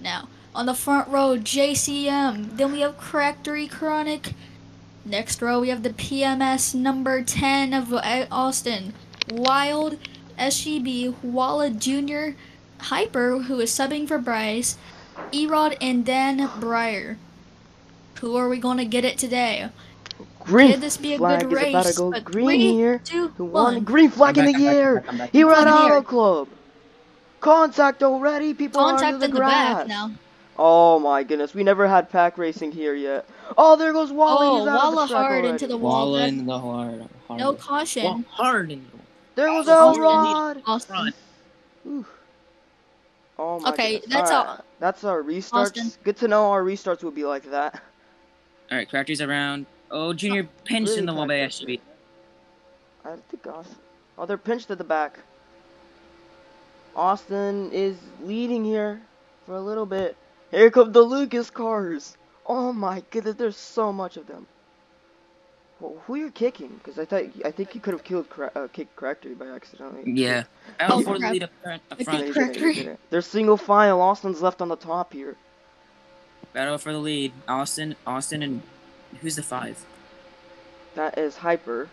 Now, on the front row, JCM. Then we have Crackery Chronic. Next row, we have the PMS number 10 of Austin. Wild, SGB, Walla Jr., Hyper, who is subbing for Bryce, Erod, and Dan Breyer. Who are we going to get it today? Green Could this be a flag good is about to race? go green three, here. two, Who won? one. Green flag I'm in back, the I'm air. I'm back, back. Here at Flag in the Auto. Club. Contact already. People are Contact under in the the back now. Oh my goodness, we never had pack racing here yet. Oh, there goes Wally. Oh, He's out of the Walla hard already. into the wall. Wall Red. in the hard. hard. No Wall caution. hard in the There goes Austin. Elrod. Austin. front. Oh my Okay, goodness. that's Alright, all- That's our restarts. Austin. Good to know our restarts will be like that. All right, Crafty's around. Oh, Junior pinched really in the wall by practice SGB. I think Austin. Oh, they're pinched at the back. Austin is leading here for a little bit. Here come the Lucas cars. Oh my goodness, there's so much of them. Well, who you're kicking? Because I thought I think you could have killed cra- uh, kicked Crackery by accidentally. Yeah. Battle Oh, for the lead up front. Up I No, front. you think- didn't, you Crackery. didn't. They're single file. Austin's left on the top here. Battle for the lead. Austin, Austin, and who's the five? That is Hyper.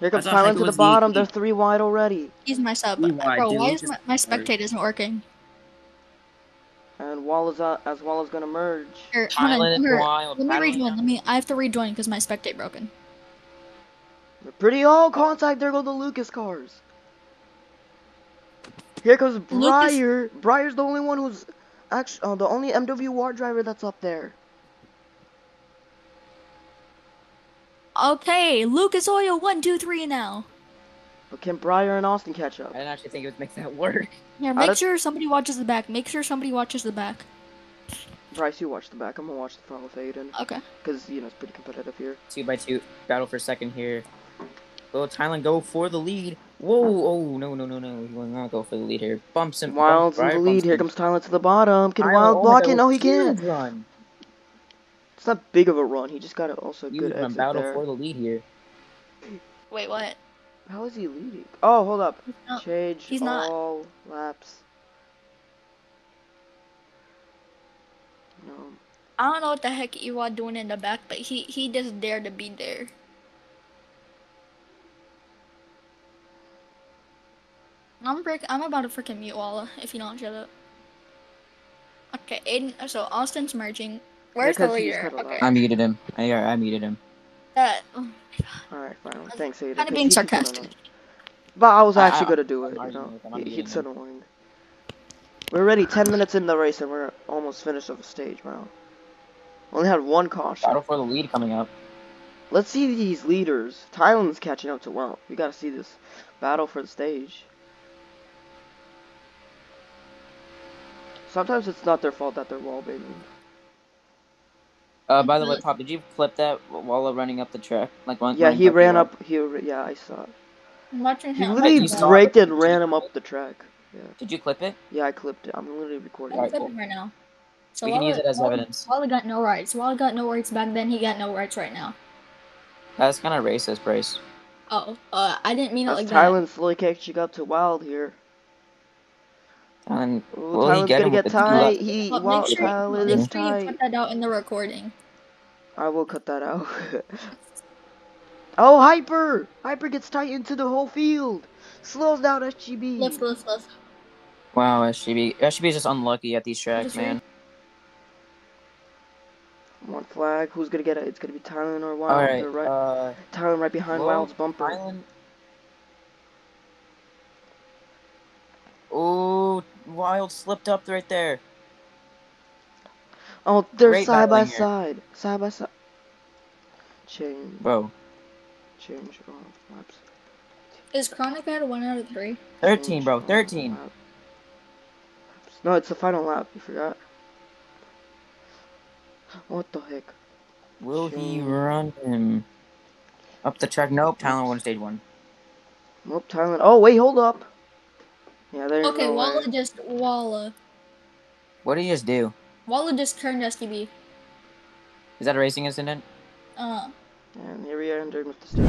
Here comes thought Thailand to the was the- bottom. They're three wide already. He's my sub. Wide, Bro, dude. why is Just my, my spectate isn't working? And Wall is as Wall is gonna merge. Here, hold on, Thailand and here, Wild. Let me battling rejoin. Let me. I have to rejoin because my spectate broken. They're pretty all contact. There go the Lucas cars. Here comes Lucas- Breyer. Breyer's the only one who's actually uh, the only MWR driver that's up there. Okay, Lucas Oil, one, two, three now. But can Breyer and Austin catch up? I didn't actually think it would make that work. Yeah, uh, make sure somebody watches the back. Make sure somebody watches the back. Bryce, you watch the back. I'm gonna watch the front with Aiden Okay. because you know it's pretty competitive here. Two by two. Battle for second here. Will Thailand go for the lead? Whoa! Oh no no no no! He will not go for the lead here. Bumps him. Wild's in the lead. Here him. comes Thailand to the bottom. Can Wild my block it? No, he can't. Run. It's not big of a run. He just got a, also a Huge good run. exit Battle there. for the lead here. Wait, what? How is he leading? Oh, hold up. not- Change he's not. all laps. No. I don't know what the heck Iwa doing in the back, but he he just dared to be there. I'm frick. I'm about to freaking mute Walla if you don't shut up. Okay, Aiden. So Austin's merging. Where's the 'cause he's leader? got a lot. Okay. I muted him. I, I muted him. Uh, that. Alright, fine. Thanks, Aiden. kinda 'cause being he keeps on sarcastic. But I was actually I- gonna do it, you know. with He, I'm he'd beating said annoying. We're already 10 minutes in the race and we're almost finished off the stage, wow. Only had one caution. Battle for the lead coming up. Let's see these leaders. Thailand's catching up to well. We gotta see this battle for the stage. Sometimes it's not their fault that they're wall baiting. Uh, by the way, Pop, did you clip that while running up the track? Like run, Yeah, he up ran up. He yeah, I saw. it. I'm watching him. He him. literally you braked and ran him up the track. Yeah, Did you clip it? yeah, I clipped it. I'm literally recording. I'm Alright, it. clipping right now. So we can use it as Walla- evidence. Walla got no rights. Walla got no rights back then. He got no rights right now. That's kind of racist, Brace. Oh, uh, I didn't mean it As like that. Thailand slowly catching up to Wild here. And Ooh, Will he get gonna him get with tight. two He But Wild make sure, Thailand make is sure you cut that out in the recording. I will cut that out. oh, Hyper! Hyper gets tight into the whole field. Slows down SGB. Lift, lift, lift. Wow, SGB. SGB is just unlucky at these tracks, Just man. One flag. Who's gonna get it? It's gonna be Thailand or Wild. Alright, right, uh, Thailand right behind well, Wild's bumper. Thailand. Oh, Wild slipped up right there. Oh, they're Great side by here. side. Side by side. Change. Bro, Change. Oh, laps. Is Chronic at a one out of three? 13, Change bro, 13. No, it's the final lap. You forgot. What the heck? Will he run him up the track? Nope, Thailand won stage one. Nope, Thailand. Oh, wait, hold up. Yeah, there's Okay, no Walla way. just Walla. What did he just do? Walla just turned SGB. Is that a racing incident? Uh. -huh. And here we are entering with the stage.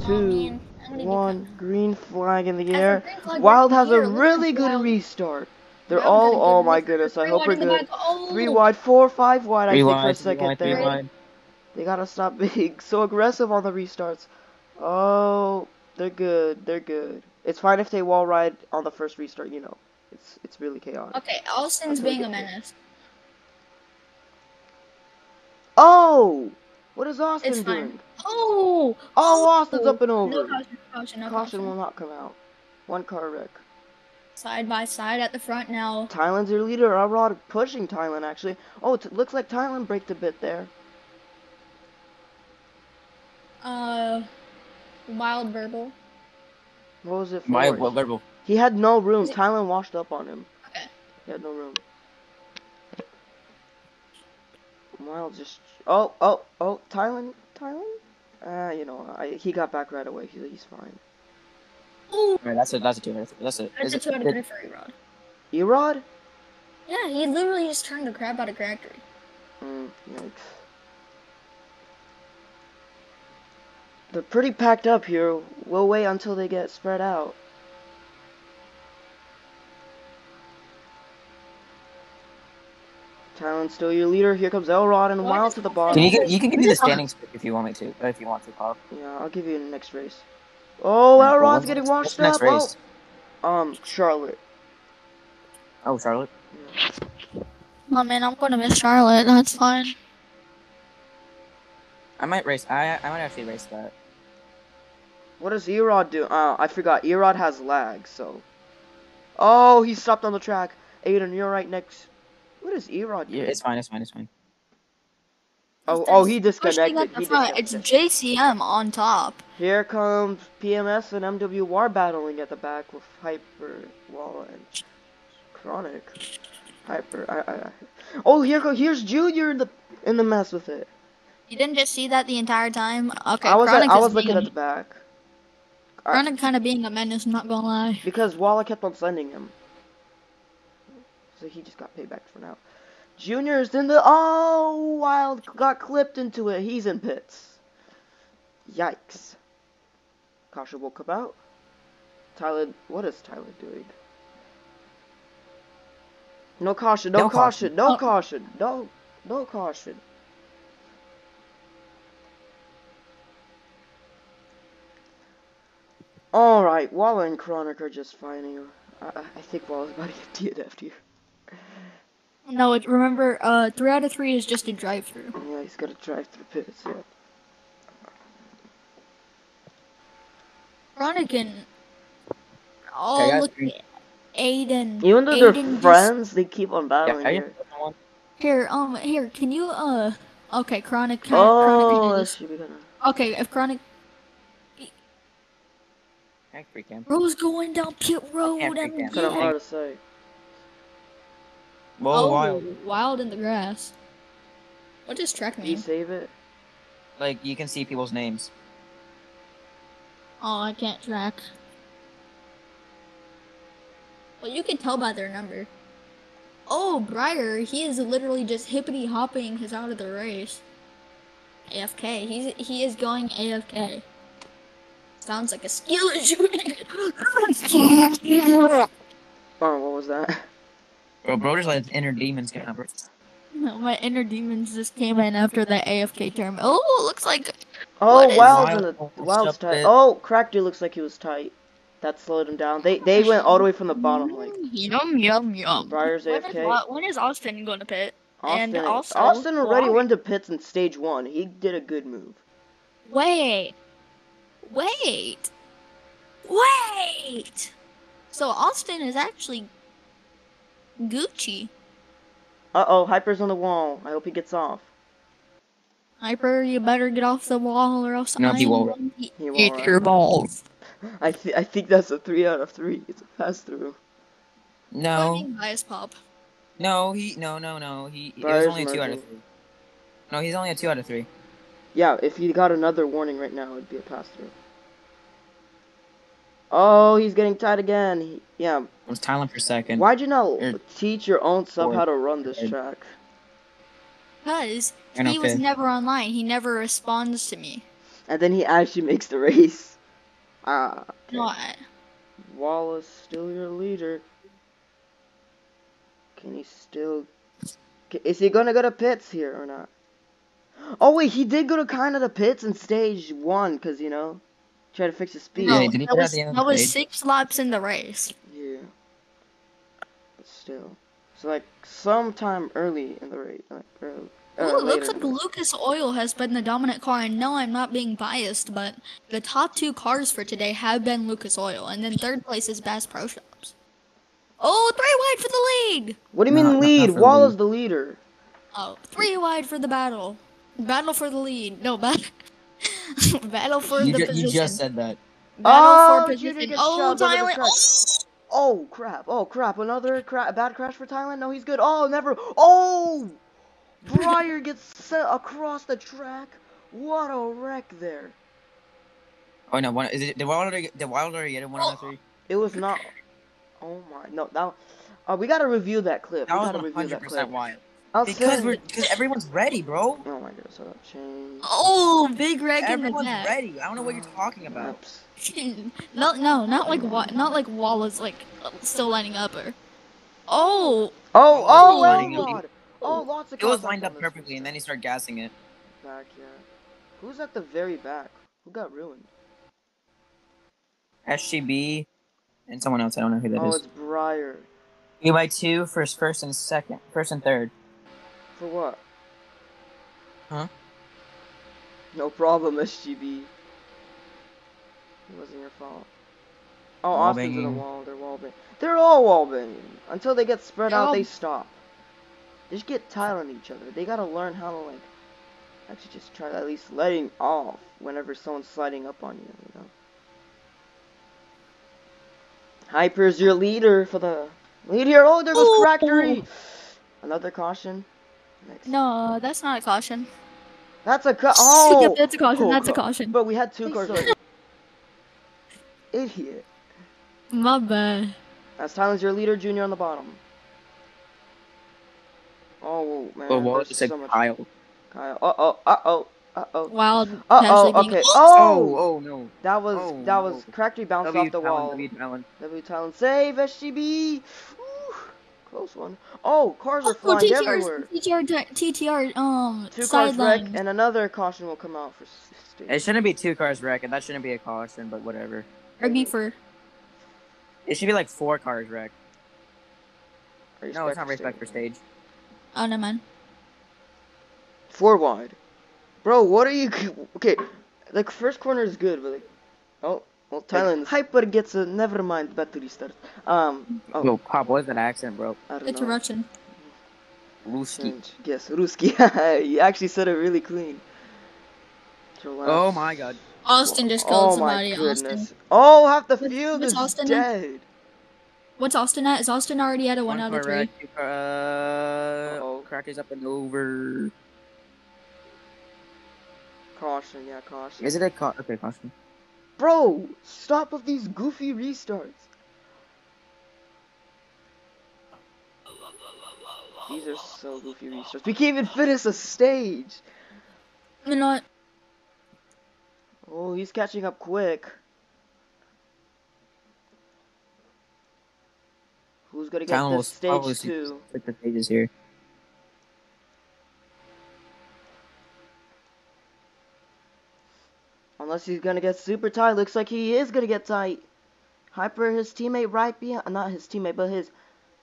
oh Two. man, one, green flag in the As air. flag Wild has a here, look really good Wild. restart. They're Wild's got a all, oh my goodness, I hope we're good. Oh. Three wide, four, five wide, I Three think, for a second three second wide, three there. wide. They gotta stop being so aggressive on the restarts. Oh, they're good, they're good. It's fine if they wall ride on the first restart, you know. It's it's really chaotic. Okay, Austin's being a menace. Oh! What is Austin It's fine. doing? Oh! Oh, Austin's up and over. No caution, caution, no Caution caution. will not come out. One car wreck. Side by side at the front now. Thailand's your leader. Elrod pushing Thailand actually. Oh, it looks like Thailand braked a bit there. Uh, wild verbal. What was it for? My what verbal? He had no room. Is Thailand washed up on him. Okay. He had no room. Miles just. Oh, oh, oh, Thailand, Thailand. Uh, you know, I, he got back right away. He's, he's fine. Oh, Right, that's a that's a two. That's a. that's a it, two out of did- three for Erod. Erod? Yeah, he literally just turned the crap out of Crackery. Mm, yikes. They're pretty packed up here. We'll wait until they get spread out. Talon's still your leader. Here comes Elrod and What Wild to the bottom. Can you get, you can give me the This is- standings if you want me to, if you want to, Pop. Yeah, I'll give you the next race. Oh, Alright, well, Elrod's getting washed the next up. race? Oh, um, Charlotte. Oh, Charlotte. Oh man, I'm gonna miss Charlotte. That's fine. I might race. I I might actually race that. What does Erod do? Uh, I forgot. Erod has lag, so. Oh, he stopped on the track. Aiden, you're right next. What is Erod Yeah, doing? it's fine. It's fine. It's fine. Oh, oh, he Pushing disconnected. at the He front. It's. JCM on top. Here comes PMS and MWR battling at the back with Hyper, Wall, and Chronic. Hyper. I, I, I. Oh, here go. Here's Junior in the in the mess with it. You didn't just see that the entire time. Okay, I was at, I was looking at the back. I- Chronic kind of being a menace. Not gonna lie. Because Walla kept on sending him. So he just got payback for now. Junior's in the oh wild got clipped into it. He's in pits. Yikes. Kasha will come out. Tyler what is Tyler doing? No caution, no, No caution, caution. no Oh. caution, no no caution. Alright, Walla and Chronic are just fighting. I, I I think Walla's about to get DNF'd here. No, it, remember, uh, three out of three is just a drive-through. Yeah, he's gotta drive through pits, yeah. Chronic and oh Okay, guys, look, Aiden. Even though they're Aiden just- friends, they keep on battling Are you? here. Here, um, here, can you, uh, okay, Chronic, can, Oh, Chronic, that should be gonna. okay, if Chronic, Heck, freak him. Bro's going down pit road can't and pick him. Kind of yeah. hard to say. Whoa, oh, wild. wild in the grass. What just track Did you save it? Like you can see people's names. Oh, I can't track. Well, you can tell by their number. Oh, Briar, he is literally just hippity hopping his out of the race. AFK. He's he is going AFK. Sounds like a skill issue. Oh, what was that? Bro, bro, just let his inner demons came get number. My inner demons just came in after the AFK term. Oh, looks like Oh, What is- Wild's in the Wild Wild's tight. in. Oh, Cracked looks like he was tight. That slowed him down. They they went all the way from the bottom. Like mm, yum yum yum. Briar's When is, AFK. Wa- when is Austin going to pit? Austin. and also, Austin already why? went to pits in stage one. He did a good move. Wait. Wait. Wait. So Austin is actually Gucci. Uh oh, Hyper's on the wall. I hope he gets off. Hyper, you better get off the wall or else No, he I'm won't. going to He eat won't. your balls. I th- I think that's a three out of three. It's a pass through. No, What do bias pop? no, he, no, no, no. He, it was only a two out of three. No, he's only a two out of three. Yeah, if he got another warning right now, it'd be a pass through. Oh, he's getting tight again. He, yeah. It was Thailand for second. Why'd you not Er, teach your own sub fourth, how to run this third. track? Because And he was okay. never online. He never responds to me. And then he actually makes the race. Ah, okay. What? Wallace still your leader. Can he still? Is he gonna go to pits here or not? Oh wait, he did go to kind of the pits in stage one, cause you know, try to fix his speed. Yeah, No, didn't he that put it at was, the that was six laps in the race. Yeah. But still, so like sometime early in the race, like early. Uh, Ooh, it looks like in the race. Lucas Oil has been the dominant car. And no, I'm not being biased, but the top two cars for today have been Lucas Oil, and then third place is Bass Pro Shops. Oh, three wide for the lead. What do you Not- mean not- lead? Wall for the Wallace lead. the leader. Oh, three wide for the battle. Battle for the lead. No, battle. battle for You, the ju- position. you just said that. Battle Oh, for you didn't position. Oh, the Thailand. track. Oh! Oh crap! Oh crap! Another cra- bad crash for Thailand. No, he's good. Oh, never. Oh, Breyer gets sent across the track. What a wreck there. Oh no, one is it? Did Wild already? Did Wild already get it one out of three? It was not. Oh my! No, that. Uh, we gotta review that clip. That we was gotta one review hundred that percent clip. Wild. I'll Because send- we're because everyone's ready, bro. Oh my goodness! Hold up, change. Oh, big wreck in the Everyone's ready. I don't know what you're talking about. Oops. no, no, not like Wa- not like Wallace like still lining up or. Oh, Oh, Oh, oh, lining oh. God. Oh, lots of It was lined up perfectly, and then he started gassing it. Back, yeah. Who's at the very back? Who got ruined? SGB and someone else. I don't know who that oh, is. it's Breyer. You by two for first and second, first and third. For what? Huh? No problem, SGB. It wasn't your fault. Oh, Wall Austin's in the wall. They're wall banging. They're all wall banging. Until they get spread They're out, all- they stop. They just get tired on each other. They gotta learn how to, like, actually just try at least letting off whenever someone's sliding up on you, you know? Hyper's your leader for the lead here. Oh, there goes Ooh. Crackery. Oh. Another caution. Next. no, that's not a caution. That's a cut. Oh, Yep, that's a caution. Oh, that's a caution. But we had two cars. Idiot. My bad. As Tylen's your leader, Junior on the bottom. Oh man, But Wallace there's said so much. Kyle. Kyle. Uh oh. Uh oh. Uh oh. Wild. Uh casually oh. being- Okay. Oh, Oh. oh no. That was Oh, that was no. Crackery bounced W off the Talon, wall. W Talon. W Talon save SGB. Whew, Close one. Oh, cars are Oh, flying TTR, everywhere. TTR, TTR, um, Two cars wreck, sideline. and another caution will come out for s- It shouldn't be two cars wreck, and that shouldn't be a caution, but whatever. Or beefer. It should be like four cars wreck. No, it's not for respect for stage. stage. Oh no, man. Four wide. Bro, what are you? Okay, like first corner is good, but like, oh, well, Thailand hyper gets a never mind battery start. Um, oh, Yo, Pop, what is that accent, bro? I don't It's know. Russian. Ruski. Yes, Ruski. you actually said it really clean. Relax. Oh my god. Austin just killed Oh somebody. my Austin. goodness. Oh, half the What's- field what's is Austin in? dead. What's Austin at? Is Austin already at a one, out of three? wreck, two uh, Uh-oh. Crackers up and over. Caution, yeah, caution. Is it a ca- okay caution? Bro, stop with these goofy restarts. These are so goofy restarts. We can't even finish a stage. You know what? Oh, he's catching up quick. Who's gonna get Talon will this stage two? Like the stages here. Unless he's gonna get super tight. Looks like he is gonna get tight. Hyper, his teammate right behind, not his teammate, but his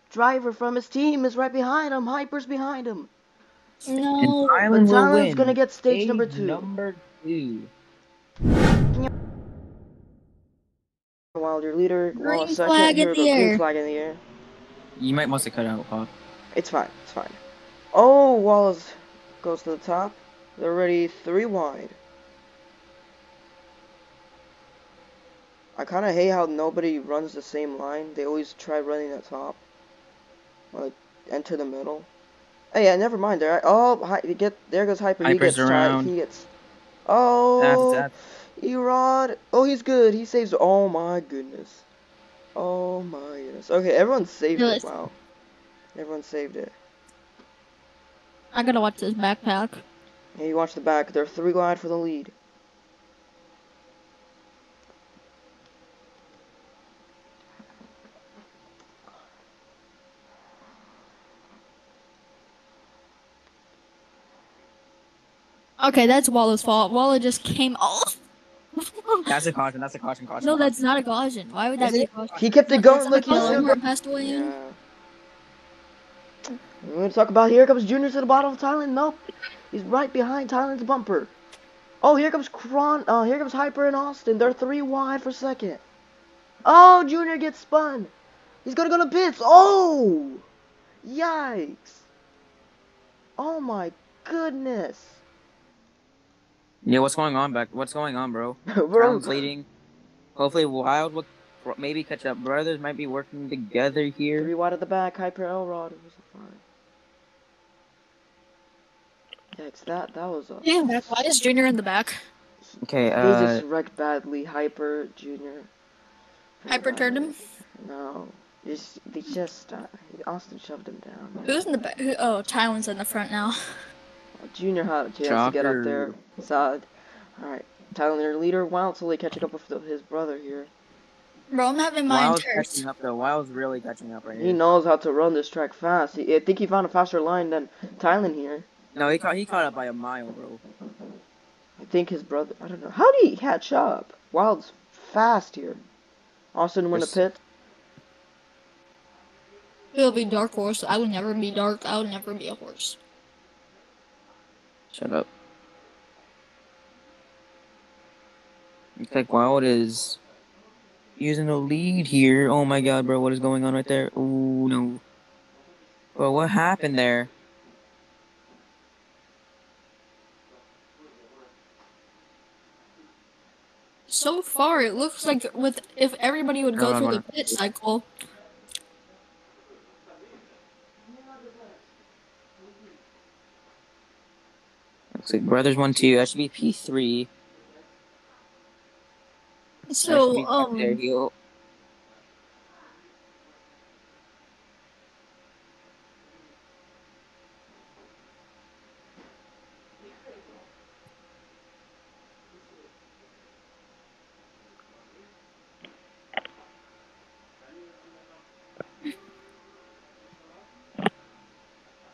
driver from his team is right behind him. Hyper's behind him. No. Thailand But will Thailand's win. gonna get stage number two. Number two. While your leader, Green while second, flag in the go, air. flag in the air. You might want to cut out Pop. It's fine. It's fine. Oh, Wallace goes to the top. They're already three wide. I kind of hate how nobody runs the same line. They always try running the top. Or like enter the middle. Oh yeah, never mind. There. Oh, hi, get there goes Hyper. he Hyper's gets tied. around. He gets. Oh, That's that. Erod. Oh, he's good. He saves. Oh my goodness. Oh my goodness. Okay, everyone saved Do it. it. Wow. Everyone saved it. I gotta watch this backpack. Hey, you watch the back. They're three wide for the lead. Okay, that's Walla's fault. Walla just came off. Oh. That's a caution. That's a caution. Caution. no, that's not a caution. Why would that Is be a caution? He kept it going. not Look, a he's caution. still Where passed away in. Yeah. We're gonna talk about here comes Junior to the bottom of Thailand. Nope, he's right behind Thailand's bumper. Oh, here comes Kron. Oh, here comes Hyper and Austin. They're three wide for second. Oh, Junior gets spun. He's gonna go to pits. Oh, yikes! Oh my goodness, Yeah, what's going on back? What's going on, bro? bro. Brown's leading. Hopefully, Wild will maybe catch up. Brothers might be working together here. Three wide at the back. Hyper Elrod. It was fine. Yikes! That that was a. Damn, why is Junior in the back? Okay, He uh, just wrecked badly. Hyper Junior. Hyper turned him. No, it's, they just uh, Austin shoved him down. Who's in the back? Who- Oh, Tylen's in the front now. Junior had a chance to get up there. Shocker. Sad. All right, Tyler leader. Wild slowly catching up with the, his brother here. Bro, I'm having mine Wild's first. catching up though. Wild's really catching up right He here. knows how to run this track fast. He, I think he found a faster line than Tylen here. No, he caught he caught up by a mile, bro. I think his brother. I don't know. How did he catch up? Wild's fast here. Austin win a pit. It'll be dark horse. I would never be dark. I would never be a horse. Shut up. Looks like Wild is using the lead here. Oh my god, bro, what is going on right there? Ooh, no. Bro, what happened there? So far, it looks like with if everybody would go through the pit cycle, Looks like Brothers 1 2. That should be P3. That should be so up there. um, He'll-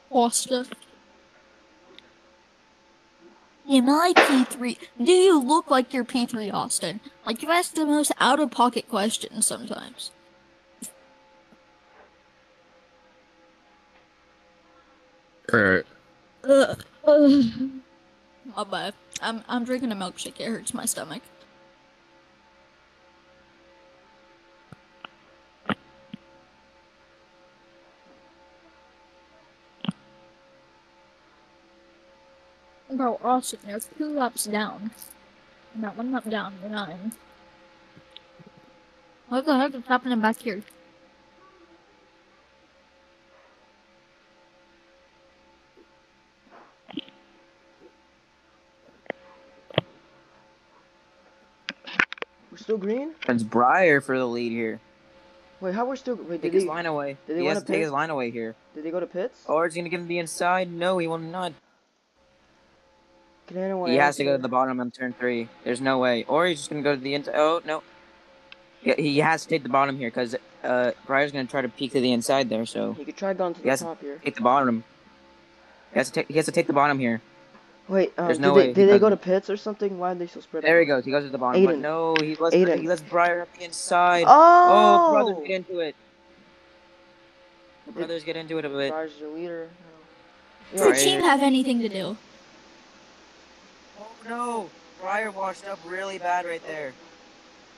Austin. Am I P3? Do you look like you're P3, Austin? Like you ask the most out of pocket questions sometimes. Alright. Ugh. Ugh. My bad. I'm I'm drinking a milkshake. It hurts my stomach. Bro, Austin, you're two laps down. Not one lap down. You're nine. What the heck is happening back here? We're still green. It's Briar for the lead here. Wait, how we're still? Wait, Take did his he? line away. did he he has a to take his line away here. Did they go to pits? Or is he gonna give him the inside? No, he will not. Can anyone He has to go to the bottom on turn three. There's no way. Or he's just gonna go to the inside. Oh no. Yeah, he has to take the bottom here because uh, Briar's gonna try to peek to the inside there. So He could try going to the Yes. top here. take the bottom. He has to take. He has to take the bottom here. Wait, um, There's did no they, way did they go to pits or something? Why are they so spread There out? he goes. He goes to the bottom. But Aiden. no, he lets Aiden. he lets Briar up the inside. Oh, Oh! brothers get into it. The brothers get into it a bit. Briar's your leader. Does the team have anything to do? No! Briar washed up really bad right there.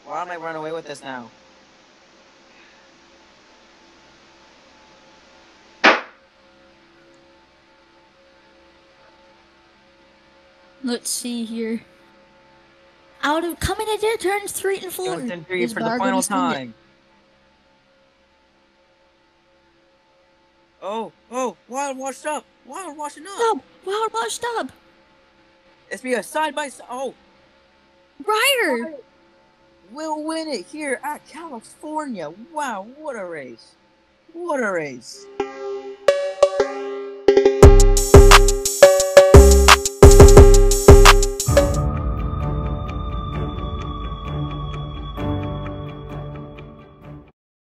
Why am I run away with this now? Let's see here. Out of coming into turns three and four. Three for the final gonna swing it? time. Oh, oh, Wild washed up. Wild washing up. Stop! Wild washed up. It's be a side by side. Oh, Ryder. we'll win it here at California. Wow, what a race. What a race.